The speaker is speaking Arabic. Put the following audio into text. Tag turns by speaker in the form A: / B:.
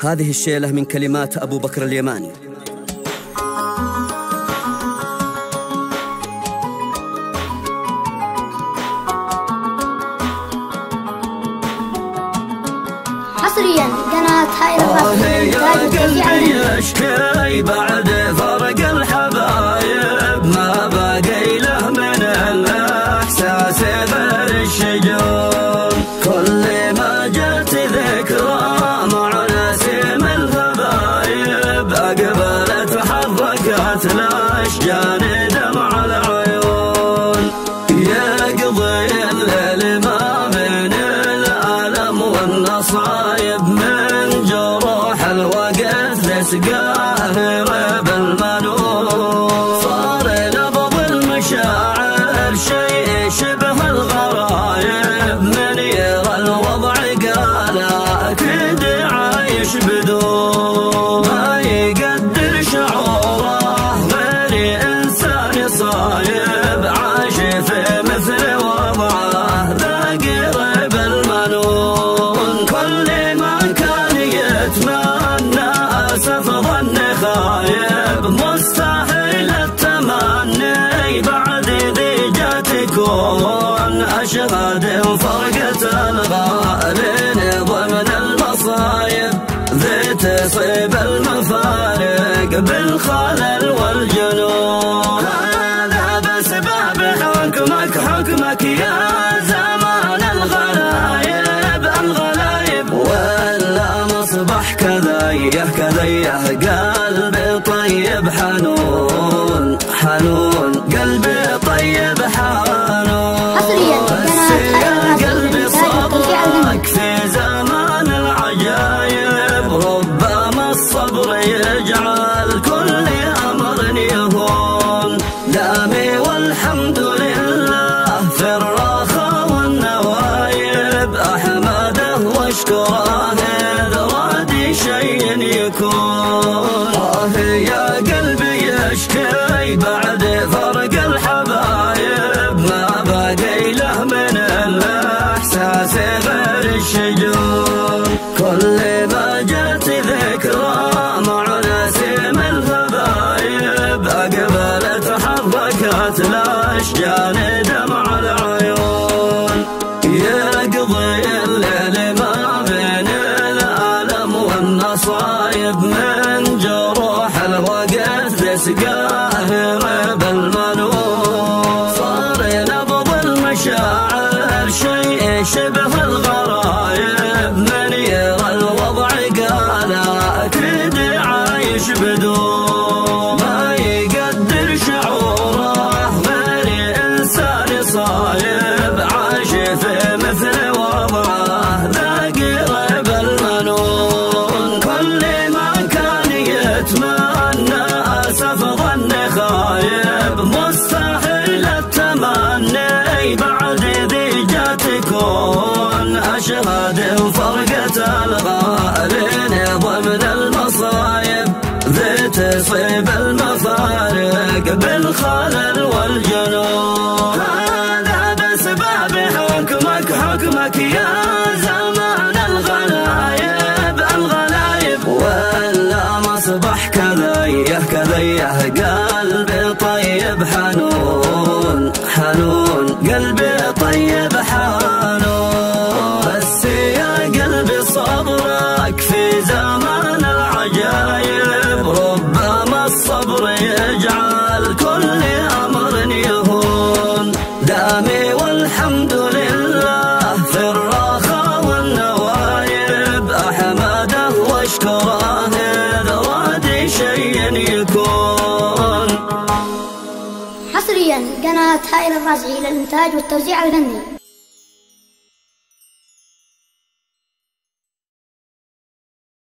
A: هذه الشيلة من كلمات أبو بكر اليماني.
B: حصريا قناة هاي الرفاق
C: وحركت الاشجان دمع العيون يقضي الليل ما من الألم والنصايب من جروح الوقت تسقاه جاتكون اشهد فرقة الغالين ضمن المصايب. ذي تصيب المفارق بالخلل والجنون. هذا بسبب حكمك حكمك يا زمان الغلايب الغلايب. ولا مصبح كذيه كذيه قلبي طيب حنون حنون. دامي والحمد لله في الرخاء والنوايب أحمده واشكره اذ راد شيء يكون. آه الوقت تسقاه التمني بعد ذي جاتكون أشهد فرقة الغالين ضمن المصايب ذي تصيب المفارق بالخلل والجنون. هذا بسبب حكمك حكمك يا زمان الغلايب الغلايب. ولا مصبح كذيه كذيه قلبي طيب حنون. حنون
B: حصريا قناة هاي الرازعي للإنتاج والتوزيع الفني